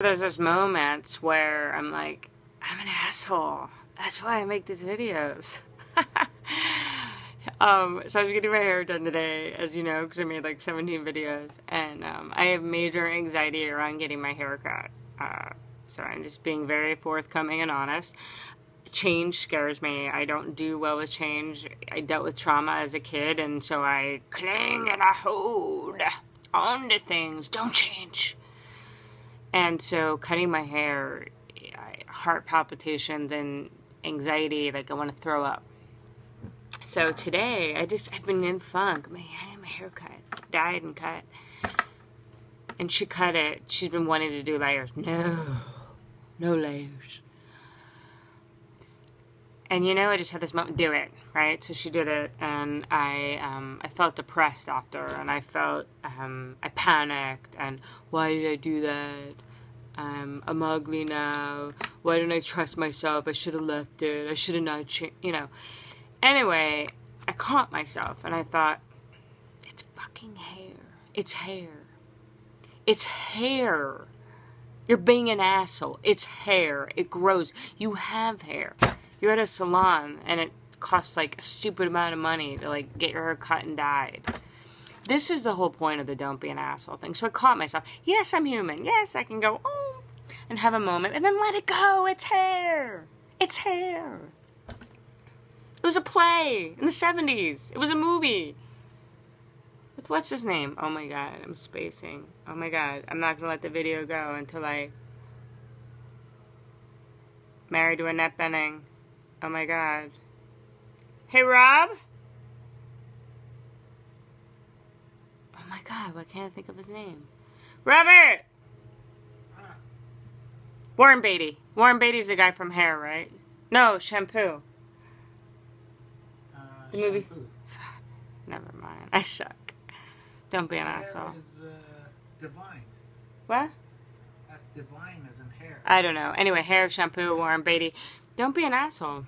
There's those moments where I'm like, I'm an asshole. That's why I make these videos. um, so I was getting my hair done today, as you know, because I made like 17 videos, and um, I have major anxiety around getting my hair cut. Uh, so I'm just being very forthcoming and honest. Change scares me. I don't do well with change. I dealt with trauma as a kid, and so I cling and I hold on to things. Don't change. And so cutting my hair, heart palpitations and anxiety, like I want to throw up. So today, I just, I've been in funk. My, my haircut, dyed and cut. And she cut it. She's been wanting to do layers. No, no layers. And you know, I just had this moment, do it, right? So she did it, and I, um, I felt depressed after, and I felt, um, I panicked, and why did I do that? Um, I'm ugly now. Why didn't I trust myself? I should have left it. I should have not changed, you know. Anyway, I caught myself, and I thought, it's fucking hair. It's hair. It's hair. You're being an asshole. It's hair. It grows. You have hair you're at a salon and it costs like a stupid amount of money to like get your hair cut and dyed. This is the whole point of the don't be an asshole thing. So I caught myself. Yes, I'm human. Yes, I can go, oh, and have a moment and then let it go. It's hair. It's hair. It was a play in the 70s. It was a movie. With what's his name? Oh my god, I'm spacing. Oh my god, I'm not gonna let the video go until I. Married to Annette Bening. Oh my god. Hey, Rob? Oh my god, why can't I think of his name? Robert! Warren Beatty. Warren Beatty's the guy from Hair, right? No, Shampoo. Uh, the movie. Never mind. I suck. Don't be an Hair asshole. is uh, divine. What? That's divine as in hair. I don't know. Anyway, Hair, Shampoo, Warren Beatty. Don't be an asshole.